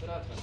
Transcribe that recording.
Трата.